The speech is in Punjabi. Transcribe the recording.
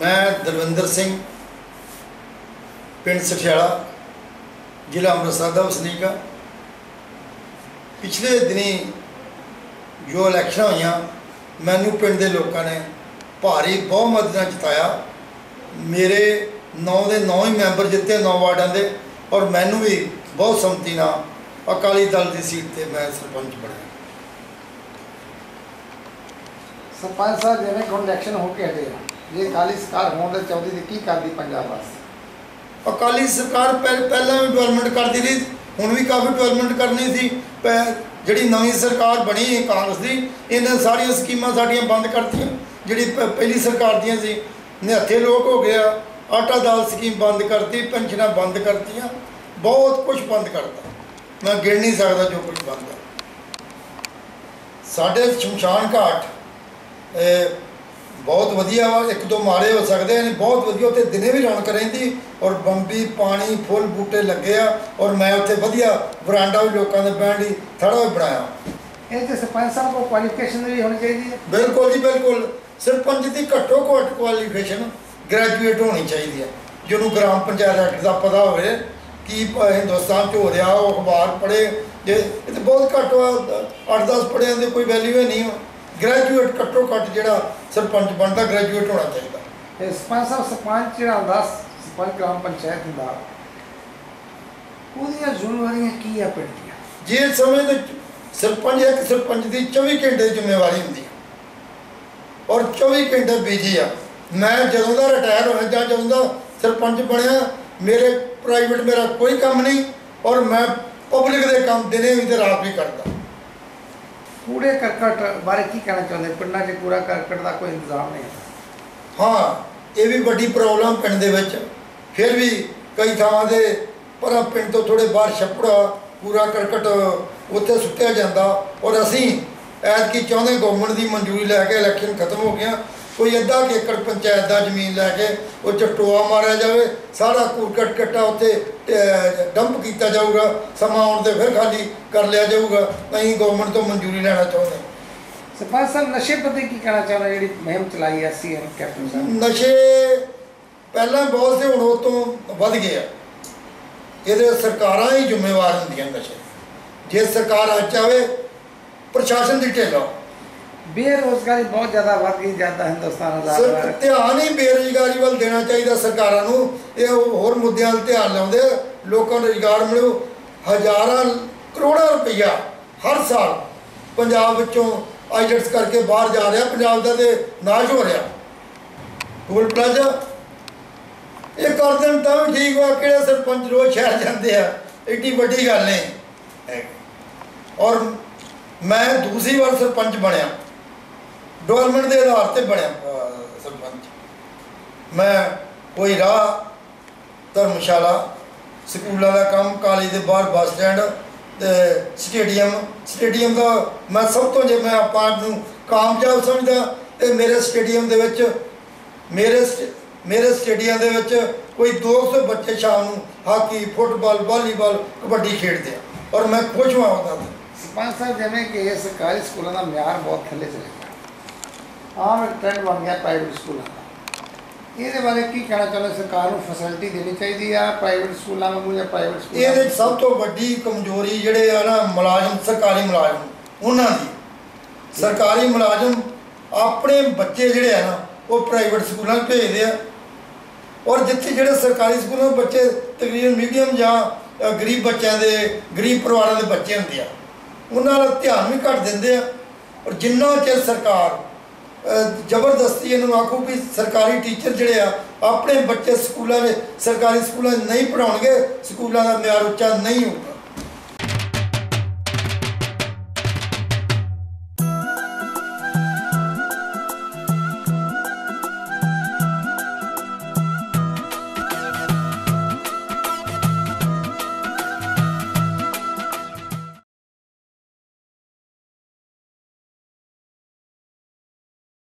ਮੈਂ ਦਲਵਿੰਦਰ ਸਿੰਘ, ਪਿੰਡ ਸਠਿਆਲਾ, ਜ਼ਿਲ੍ਹਾ ਅੰਮ੍ਰਿਤਸਰ ਦਾ ਵਸਨੀਕ ਹਾਂ। ਪਿਛਲੇ ਦਿਨੀ ਜੋ ਇਲੈਕਸ਼ਨ ਹੋਈਆਂ, ਮੈਨੂੰ ਪਿੰਡ ਦੇ ਲੋਕਾਂ ਨੇ ਭਾਰੀ ਬਹੁਮਤ ਨਾਲ ਜਿਤਾਇਆ। ਮੇਰੇ 9 ਦੇ 9 ਹੀ ਮੈਂਬਰ ਜਿੱਤੇ 9 ਵਾਰਡਾਂ ਦੇ ਔਰ ਮੈਨੂੰ ਵੀ ਬਹੁਤ ਸੰਮਤੀ ਨਾਲ ਅਕਾਲੀ ਦਲ ਦੀ ਸੀਟ ਤੇ ਮੈਂ ਸਰਪੰਚ ਬਣਿਆ। ਸਰਪੰਚ ਸਾਹਿਬ, ਜਿਵੇਂ ਹੁਣ ਇਲੈਕਸ਼ਨ ਹੋ ਕੇ ਹਟੇ ਜੇ ਅਕਾਲੀ ਸਰਕਾਰ ਹੋਣ ਦੇ ਚਾਹੁੰਦੀ ਤੇ ਕੀ ਕਰਦੀ ਪੰਜਾਬ ਵਾਸਤੇ ਅਕਾਲੀ ਸਰਕਾਰ ਪਹਿ- ਪਹਿਲਾਂ ਵੀ ਡਿਵੈਲਪਮੈਂਟ ਕਰਦੀ ਰਹੀ, ਹੁਣ ਵੀ ਕਾਫੀ ਡਿਵੈਲਪਮੈਂਟ ਕਰਨੀ ਸੀ। ਪੈ- ਜਿਹੜੀ ਨਵੀਂ ਸਰਕਾਰ ਬਣੀ ਕਾਂਗਰਸ ਦੀ, ਇਹਨਾਂ ਸਾਰੀਆਂ ਸਕੀਮਾਂ ਸਾਡੀਆਂ ਬੰਦ ਕਰਤੀਆਂ, ਜਿਹੜੀ ਪ- ਪਹਿਲੀ ਸਰਕਾਰ ਦੀਆਂ ਸੀ। ਨਿਹੱਥੇ ਲੋਕ ਹੋ ਗਿਆ ਆਟਾ ਦਾਲ ਸਕੀਮ ਬੰਦ ਕਰਤੀ, ਪੈਨਸ਼ਨਾਂ ਬੰਦ ਕਰਤੀਆਂ, ਬਹੁਤ ਕੁਝ ਬੰਦ ਕਰਤਾ। ਮੈਂ ਗਿਣ ਨਹੀਂ ਸਕਦਾ ਜੋ ਕੁਝ ਬੰਦ ਹੈ ਸਾਡੇ ਸ਼ਮਸ਼ਾਨ ਘਾਟ ਬਹੁਤ ਵਧੀਆ ਵਾ ਇੱਕ ਦੋ ਮਾਰੇ ਹੋ ਸਕਦੇ ਨੇ ਬਹੁਤ ਵਧੀਆ ਉੱਥੇ ਦਿਨੇ ਵੀ ਰੌਣਕ ਰਹਿੰਦੀ ਔਰ ਬੰਬੀ ਪਾਣੀ ਫੁੱਲ ਬੂਟੇ ਲੱਗੇ ਆ ਔਰ ਮੈਂ ਉੱਥੇ ਵਧੀਆ ਵਰਾਂਡਾ ਵੀ ਲੋਕਾਂ ਦੇ ਬਹਿਣ ਲਈ ਥੜਾ ਵੀ ਬਣਾਇਆ ਇਹ ਤੇ ਸਰਪੰਚ ਸਾਹਿਬ ਕੋ ਕੁਆਲੀਫਿਕੇਸ਼ਨ ਵੀ ਹੋਣੀ ਚਾਹੀਦੀ ਹੈ। ਬਿਲਕੁਲ ਜੀ ਬਿਲਕੁਲ। ਸਰਪੰਚ ਦੀ ਘੱਟੋ ਘੱਟ ਕੁਆਲੀਫਿਕੇਸ਼ਨ ਗ੍ਰੈਜੂਏਟ ਹੋਣੀ ਚਾਹੀਦੀ ਹੈ। ਜਿਹਨੂੰ ਗ੍ਰਾਮ ਪੰਚਾਇਤ ਐਕਟ ਦਾ ਪਤਾ ਹੋਵੇ ਕੀ ਹਿੰਦੁਸਤਾਨ 'ਚ ਹੋ ਰਿਹਾ ਉਹ ਅਖਬਾਰ ਪੜ੍ਹੇ ਜੇ ਇਹ ਤਾਂ ਬਹੁਤ ਘੱਟ 8-10 ਪੜ੍ਹਿਆਂ ਦੀ ਕੋਈ ਵੈਲਿਊ ਹੀ ਨਹੀਂ ਗ੍ਰੈਜੂਏਟ ਘੱਟੋ ਘੱਟ ਜਿਹੜਾ ਸਰਪੰਚ ਬਣਦਾ ਗ੍ਰੈਜੂਏਟ ਹੋਣਾ ਚਾਹੀਦਾ। ਇਹ ਸਰਪੰਚ ਸਾਹਿਬ ਸਰਪੰਚ ਜਿਹੜਾ ਹੁੰਦਾ ਸਰਪੰਚ ਗ੍ਰਾਮ ਪੰਚਾਇਤ ਹੁੰਦਾ ਉਹਦੀਆਂ ਜ਼ਿੰਮੇਵਾਰੀਆਂ ਕੀ ਆ ਪਿੰਡ ਦੀਆਂ? ਜੇ ਸਮੇਂ ਦੇ ਸਰਪੰਚ ਇੱਕ ਸਰਪੰਚ ਦੀ 24 ਘੰਟੇ ਜ਼ਿੰਮੇਵਾਰੀ ਹੁੰਦੀ ਔਰ 24 ਘੰਟੇ ਬਿਜ਼ੀ ਆ। ਮੈਂ ਜਦੋਂ ਦਾ ਰਿਟਾਇਰ ਹੋਇਆ ਜਾਂ ਜਦੋਂ ਦਾ ਸਰਪੰਚ ਬਣਿਆ ਮੇਰੇ ਪ੍ਰਾਈਵੇਟ ਮੇਰਾ ਕੋਈ ਕੰਮ ਨਹੀਂ ਔਰ ਮੈਂ ਪਬਲਿਕ ਦੇ ਕੰਮ ਦਿਨੇ ਵੀ ਤੇ ਰਾਤ ਵੀ ਕਰਦਾ। ਕੂੜੇ ਕਰਕਟ ਬਾਰੇ ਕੀ ਕਹਿਣਾ ਚਾਹੁੰਦੇ? ਪਿੰਡਾਂ 'ਚ ਕੂੜਾ ਕਰਕਟ ਦਾ ਕੋਈ ਇੰਤਜ਼ਾਮ ਨਹੀਂ ਹਾਂ। ਇਹ ਵੀ ਵੱਡੀ ਪ੍ਰੋਬਲਮ ਪਿੰਡ ਦੇ ਵਿੱਚ। ਫਿਰ ਵੀ ਕਈ ਥਾਵਾਂ ਦੇ ਪਰ ਪਿੰਡ ਤੋਂ ਥੋੜੇ ਬਾਹਰ ਛੱਪੜਾ, ਕੂੜਾ ਕਰਕਟ ਉੱਥੇ ਸੁੱਟਿਆ ਜਾਂਦਾ ਔਰ ਅਸੀਂ ਐਤਕੀ ਚਾਹੁੰਦੇ ਗਵਰਨਮੈਂਟ ਦੀ ਮਨਜ਼ੂਰੀ ਲੈ ਕੇ ਇਲੈਕਸ਼ਨ ਖਤਮ ਹੋ ਗਿਆ ਕੋਈ ਅੱਧਾ ਏਕੜ ਪੰਚਾਇਤ ਦਾ ਜ਼ਮੀਨ ਲੈ ਕੇ ਉਹ 'ਚ ਟੋਆ ਮਾਰਿਆ ਜਾਵੇ ਸਾਰਾ ਕੂੜਕਟ ਕੱਟਾ ਉੱਥੇ ਡੰਪ ਕੀਤਾ ਜਾਊਗਾ ਸਮਾਂ ਆਉਣ ਤੇ ਫਿਰ ਖਾਲੀ ਕਰ ਲਿਆ ਜਾਊਗਾ ਅਸੀਂ ਗਵਰਨਮੈਂਟ ਤੋਂ ਮਨਜ਼ੂਰੀ ਲੈਣਾ ਚਾਹੁੰਦੇ ਸਰਪੰਚ ਸਾਹਿਬ ਨਸ਼ੇ ਪ੍ਰਤੀ ਕੀ ਕਹਿਣਾ ਚਾਹੁੰਦੇ ਜਿਹੜੀ ਮੁਹਿੰਮ ਚਲਾਈ ਐ ਸੀਐਮ ਕੈਪਟਨ ਸਾਹਿਬ। ਨਸ਼ੇ ਪਹਿਲਾਂ ਬਹੁਤ ਸੀ ਹੁਣ ਉਹ ਤੋਂ ਵੱਧ ਗਏ ਆ। ਇਹਦੇ ਸਰਕਾਰਾਂ ਹੀ ਜ਼ਿੰਮੇਵਾਰ ਹੁੰਦੀਆਂ ਨਸ਼ੇ। ਜੇ ਸਰਕਾਰ ਅੱਜ ਚਾਵੇ ਪ੍ਰਸ਼ਾਸਨ ਦੀ ਢਿੱਲਾ ਬੇਰੋਜ਼ਗਾਰੀ ਬਹੁਤ ਜ਼ਿਆਦਾ ਵੱਧ ਗਈ ਜਾਂਦਾ ਹਿੰਦੁਸਤਾਨ ਦਾ ਸਰ ਧਿਆਨ ਹੀ ਬੇਰੁਜ਼ਗਾਰੀ ਵੱਲ ਦੇਣਾ ਚਾਹੀਦਾ ਸਰਕਾਰਾਂ ਨੂੰ। ਇਹ ਹੋਰ ਮੁੱਦਿਆਂ 'ਤੇ ਧਿਆਨ ਲਾਉਂਦੇ। ਲੋਕਾਂ ਨੂੰ ਰੁਜ਼ਗਾਰ ਮਿਲੂ। ਹਜ਼ਾਰਾਂ ਕਰੋੜਾਂ ਰੁਪਈਆ ਹਰ ਸਾਲ ਪੰਜਾਬ ਵਿੱਚੋਂ ਆਈਲਟਸ ਕਰਕੇ ਬਾਹਰ ਜਾ ਰਿਹਾ। ਪੰਜਾਬ ਦਾ ਤੇ ਨਾਸ਼ ਹੋ ਰਿਹਾ। ਟੋਲ ਪਲਾਜ਼ਾ ਇਹ ਕਰ ਦੇਣ ਤਾਂ ਵੀ ਠੀਕ ਵਾ। ਕਿਹੜੇ ਸਰਪੰਚ ਰੋਜ਼ ਸ਼ਹਿਰ ਜਾਂਦੇ ਆ? ਏਡੀ ਵੱਡੀ ਗੱਲ ਨਹੀਂ। ਔਰ ਮੈਂ ਦੂਸਰੀ ਵਾਰ ਸਰਪੰਚ ਬਣਿਆ। ਡਿਵੈਲਪਮੈਂਟ ਦੇ ਆਧਾਰ ਤੇ ਬਣਿਆ ਅਹ, ਸਰਪੰਚ ਮੈਂ ਕੋਈ ਰਾਹ ਧਰਮਸ਼ਾਲਾ ਸਕੂਲਾਂ ਦਾ ਕੰਮ ਕਾਲਜ ਦੇ ਬਾਹਰ ਬੱਸ ਸਟੈਂਡ ਤੇ ਸਟੇਡੀਅਮ ਸਟੇਡੀਅਮ ਦਾ ਮੈਂ ਸਭ ਤੋਂ ਜੇ ਮੈਂ ਆਪਾਂ ਨੂੰ ਕਾਮਯਾਬ ਸਮਝਦਾ ਤੇ ਮੇਰੇ ਸਟੇਡੀਅਮ ਦੇ ਵਿੱਚ ਮੇਰੇ ਸਟ- ਮੇਰੇ ਸਟੇਡੀਅਮ ਦੇ ਵਿੱਚ ਕੋਈ 200 ਬੱਚੇ ਸ਼ਾਮ ਨੂੰ ਹਾਕੀ ਫੁੱਟਬਾਲ ਵਾਲੀਬਾਲ ਕਬੱਡੀ ਖੇਡਦੇ ਆ। ਔਰ ਮੈਂ ਖੁਸ਼ ਹਾਂ ਉਹਦਾ। ਤੇ। ਸਰਪੰਚ ਸਾਹਿਬ ਜਿਵੇਂ ਕਿ ਇਹ ਸਰਕਾਰੀ ਸਕੂਲਾਂ ਦਾ ਮਿਆਰ ਬਹੁਤ ਥੱਲੇ ਚਲੇ ਗਿਆ। ਆਮ ਇੱਕ ਟ੍ਰੈਂਡ ਬਣ ਗਿਆ ਪ੍ਰਾਈਵੇਟ ਸਕੂਲਾਂ ਦਾ। ਇਹਦੇ ਬਾਰੇ ਕੀ ਕਹਿਣਾ ਚਾਹੁੰਦੇ ਸਰਕਾਰ ਨੂੰ ਫੈਸਿਲਿਟੀ ਦੇਣੀ ਚਾਹੀਦੀ ਆ ਪ੍ਰਾਈਵੇਟ ਸਕੂਲਾਂ ਵਾਂਗੂ ਜਾਂ ਪ੍ਰਾਈਵੇਟ ਸਕੂਲਾਂ ਇਹਦੇ ਸਭ ਤੋਂ ਵੱਡੀ ਕਮਜ਼ੋਰੀ ਜਿਹੜੇ ਆ ਨਾ ਮੁਲਾਜ਼ਮ ਸਰਕਾਰੀ ਮੁਲਾਜ਼ਮ ਉਹਨਾਂ ਦੀ। ਸਰਕਾਰੀ ਮੁਲਾਜ਼ਮ ਆਪਣੇ ਬੱਚੇ ਜਿਹੜੇ ਆ ਨਾ ਉਹ ਪ੍ਰਾਈਵੇਟ ਸਕੂਲਾਂ 'ਚ ਭੇਜਦੇ ਆ। ਔਰ ਜਿੱਥੇ ਜਿਹੜੇ ਸਰਕਾਰੀ ਸਕੂਲਾਂ ਦੇ ਬੱਚੇ ਤਕਰੀਬਨ ਮੀਡੀਅਮ ਜਾਂ ਗਰੀਬ ਬੱਚਿਆਂ ਦੇ ਗਰੀਬ ਪਰਿਵਾਰਾਂ ਦੇ ਬੱਚੇ ਹੁੰਦੇ ਆ। ਉਹਨਾਂ ਦਾ ਧਿਆਨ ਵੀ ਘੱਟ ਦਿੰਦੇ ਆ। ਔਰ ਜਿੰਨਾ ਚਿਰ ਸਰਕਾਰ ਜ਼ਬਰਦਸਤੀ ਇਹਨੂੰ ਆਖੂ ਵੀ ਸਰਕਾਰੀ ਟੀਚਰ ਜਿਹੜੇ ਆ, ਆਪਣੇ ਬੱਚੇ ਸਕੂਲਾਂ ਦੇ, ਸਰਕਾਰੀ ਸਕੂਲਾਂ 'ਚ ਨਹੀਂ ਪੜਾਉਣਗੇ ਸਕੂਲਾਂ ਦਾ ਮਿਆਰ ਉੱਚਾ ਨਹੀਂ ਹੋਊਗਾ।